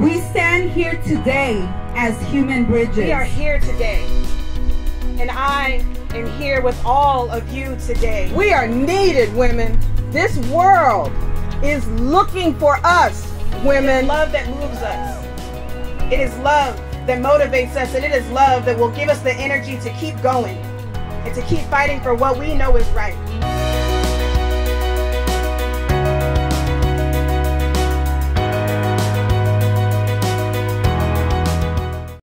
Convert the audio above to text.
We stand here today as human bridges. We are here today. And I am here with all of you today. We are needed, women. This world is looking for us, women. Love that moves us. It is love that motivates us, and it is love that will give us the energy to keep going and to keep fighting for what we know is right.